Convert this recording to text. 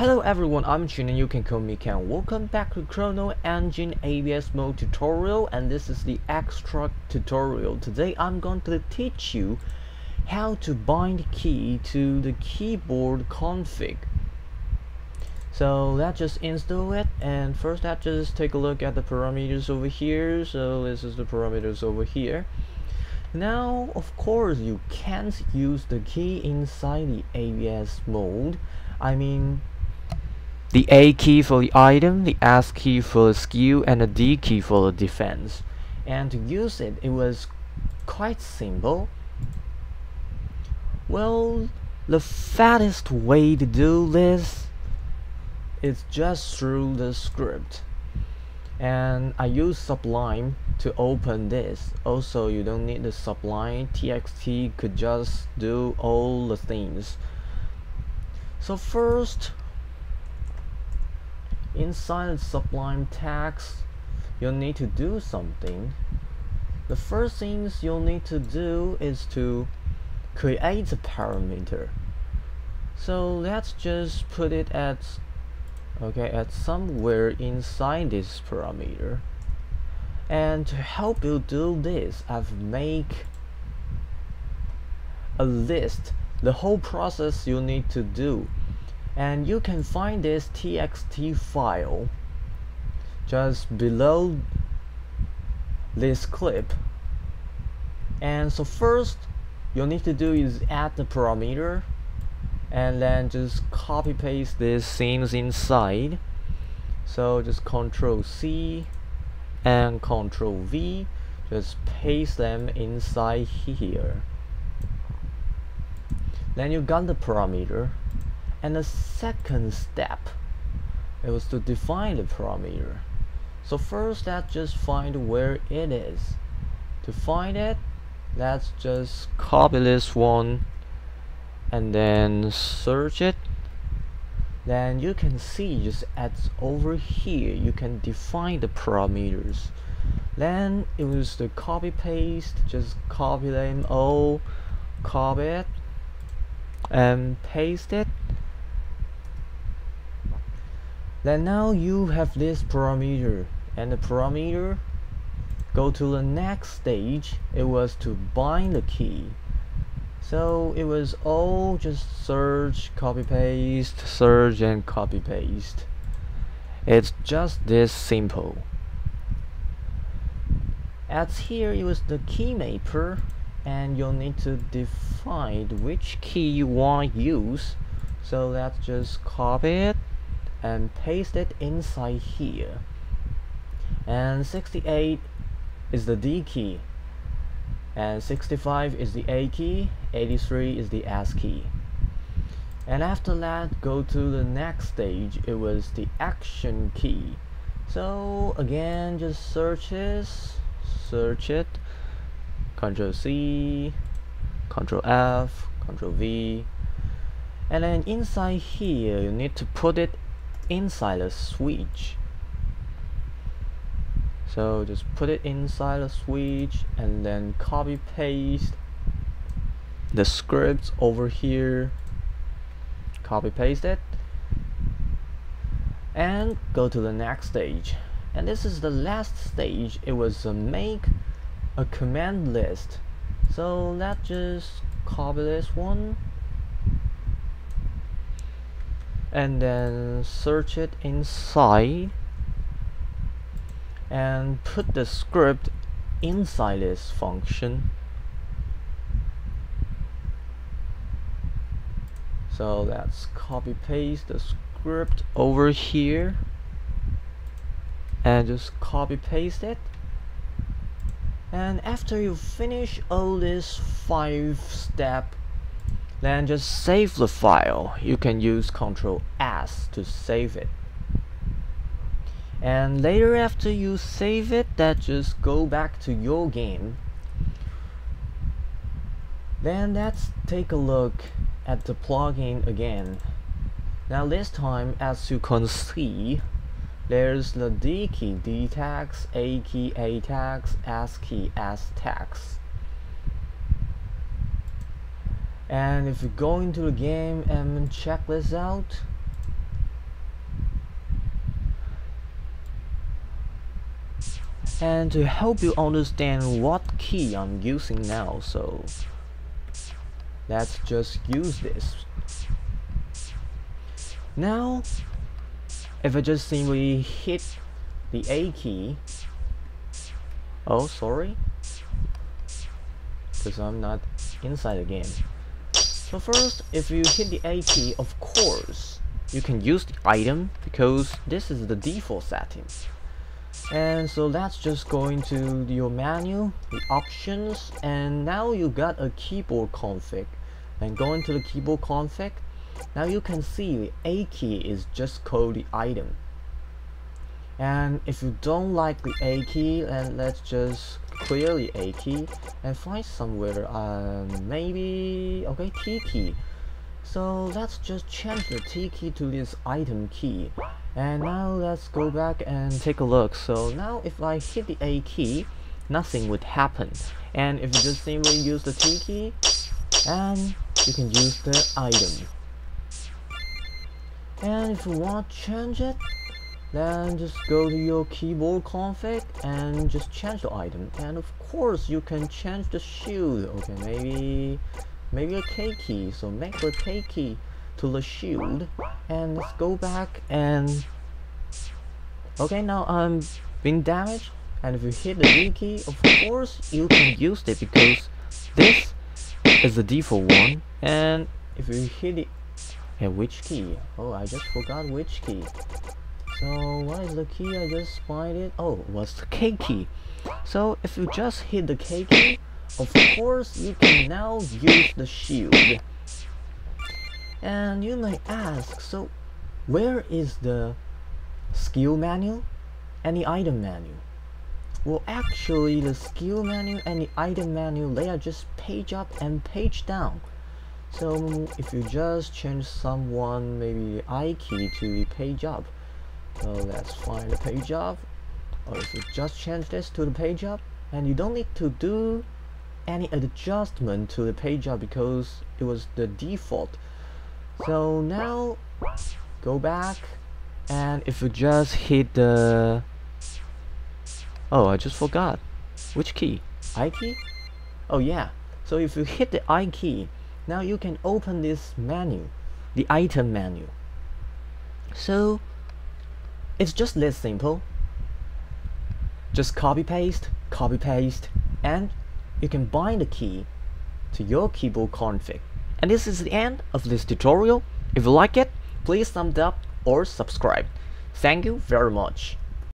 Hello everyone, I'm Chin and you can call me Ken. Welcome back to Chrono Engine ABS Mode tutorial and this is the extra tutorial. Today I'm going to teach you how to bind key to the keyboard config. So let's just install it and first let's just take a look at the parameters over here. So this is the parameters over here. Now of course you can't use the key inside the ABS mode. I mean the A key for the item, the S key for the skill, and the D key for the defense. And to use it, it was quite simple. Well, the fattest way to do this is just through the script. And I use Sublime to open this. Also, you don't need the Sublime. TXT could just do all the things. So first, inside Sublime text you'll need to do something. The first things you'll need to do is to create a parameter. So let's just put it at okay at somewhere inside this parameter. And to help you do this I've make a list the whole process you need to do and you can find this txt file just below this clip. And so first you'll need to do is add the parameter and then just copy paste these scenes inside. So just control C and control V just paste them inside here. Then you got the parameter and the second step it was to define the parameter. So first let's just find where it is. To find it let's just copy this one and then search it. Then you can see just at over here you can define the parameters. Then use the copy paste just copy them all copy it and paste it then now you have this parameter and the parameter go to the next stage. It was to bind the key. So it was all just search copy paste search and copy paste. It's just this simple. As here it was the key mapper and you'll need to define which key you want to use. So let's just copy it and paste it inside here. And 68 is the D key. And 65 is the A key. 83 is the S key. And after that go to the next stage. It was the action key. So again just search this. Search it. Control C control F control V. And then inside here you need to put it inside a switch. So just put it inside a switch and then copy paste the scripts over here. Copy paste it. And go to the next stage. And this is the last stage. It was make a command list. So let's just copy this one and then search it inside and put the script inside this function. So let's copy paste the script over here and just copy paste it. And after you finish all this five step then just save the file. You can use Ctrl S to save it. And later after you save it that just go back to your game. Then let's take a look at the plugin again. Now this time as you can see there's the D key D tags, A key A tags, S key S tags and if you go into the game and check this out. And to help you understand what key I'm using now so let's just use this. Now if I just simply hit the A key. Oh sorry. Because I'm not inside the game so first if you hit the A key of course you can use the item because this is the default setting. And so that's just going to your menu the options and now you got a keyboard config. And going to the keyboard config now you can see the A key is just called the item. And if you don't like the A key then let's just clear the A key and find somewhere um, maybe okay T key. So let's just change the T key to this item key. And now let's go back and take a look. So now if I hit the A key nothing would happen. And if you just simply use the T key and you can use the item. And if you want to change it then just go to your keyboard config and just change the item. And of course you can change the shield. Okay maybe maybe a K key. So make the K key to the shield. And let's go back and okay now I'm being damaged. And if you hit the D key of course you can use it because this is the default one. And if you hit it yeah, which key? Oh I just forgot which key so what is the key I just find it oh what's the K key so if you just hit the K key of course you can now use the shield and you may ask, so where is the skill menu and the item menu? Well, actually, the skill menu and the item menu, they are just page up and page down. So if you just change someone, maybe I key to the page up. So let's find the page up. Or if you just change this to the page up, and you don't need to do any adjustment to the page up because it was the default. So now go back and if you just hit the oh I just forgot. Which key? I key? Oh yeah. So if you hit the I key now you can open this menu the item menu. So it's just this simple just copy paste copy paste and you can bind the key to your keyboard config and this is the end of this tutorial. If you like it, please thumbs up or subscribe. Thank you very much.